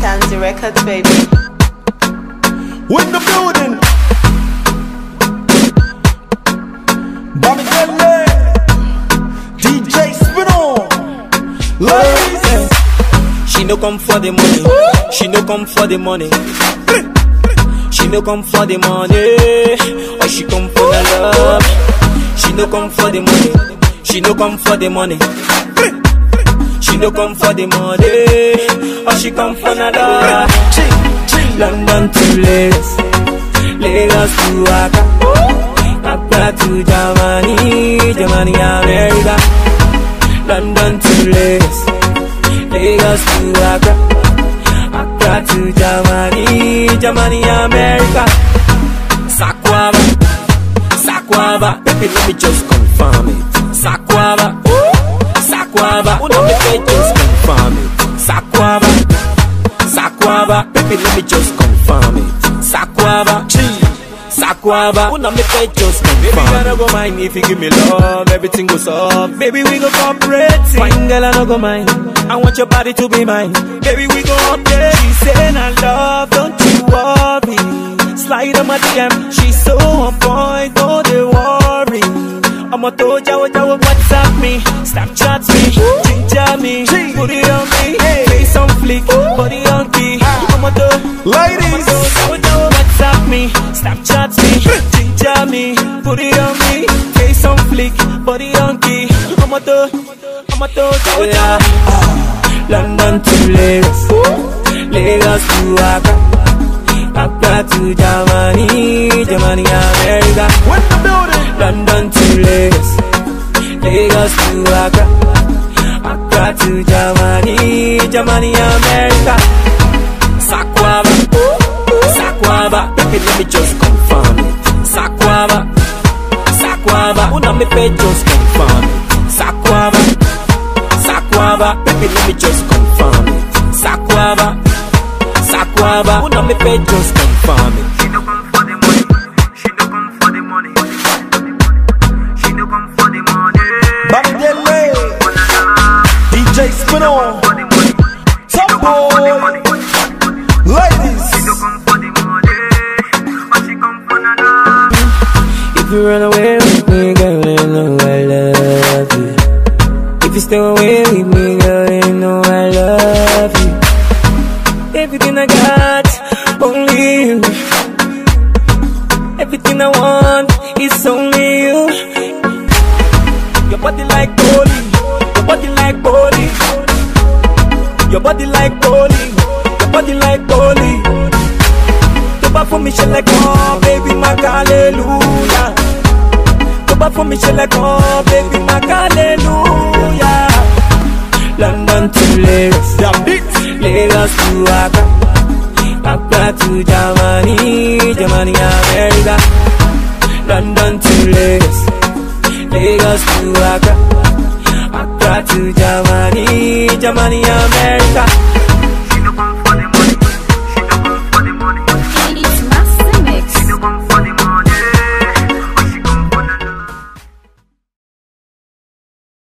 Stanzi Records, baby. With the building. Bamidele. DJ Spino. Ladies. She no come for the money. She no come for the money. She no come for the money. Or she come for the love. She no come for the money. She no come for the money. No come for the money. Or she come for the love. London to Lagos. Lagos to Accra. Accra to Germany. Germany, America. London to Lagos. Lagos to Accra, Accra to Germany, Germany, America. Sakwaba, Sakwaba, baby, let me just confirm it. Sakwaba, Sakwaba, me just confirm let me just confirm it. Sakwaba, Sakwaba, una me pay just confirm Baby, I no go mind if you give me love, everything goes up. Baby, we go cooperate. Fine girl, I no go mind. I want your body to be mine. Baby, we go up there. She saying I love, don't you worry. Slide on my DM, she's so on point, don't they worry. I'm a to jawa jawa WhatsApp me, Snapchat put it on me, face on flick, body on key. I'm a to, I'm a to jawa jawa. London to Lagos, Lagos to Accra, Accra to Germany, Germany America. With the building. London to Lagos, Lagos to Accra, Accra to Germany, Germany, America. Sakwaba, Sakwaba, baby, let me just confirm it. Sakwaba, Una me pay just confirm it. Sakwaba, Sakwaba, baby, let me just confirm it. Sakwaba, Sakwaba, una oh, me pay just confirm it. She no come for the money. She no come for the money. She no come for the money. Bamidele. For the love. DJ Spino. Top boy. Ladies. She no come for the money. But she come for the love. If you run away Stay away with me, girl, you know I love you. Everything I got, only you. Everything I want is only you. Your body like bowling, your body like bowling. Your body like bowling, your body like bowling. tó bá fún mi ṣẹlẹ̀ kan baby ká hallelujah tó bá fún mi ṣẹlẹ̀ kan baby ká hallelujah London to Lagos. Lagos to Accra Accra to Germany Germany America London to Lagos Lagos to Accra. Accra to Germany Germany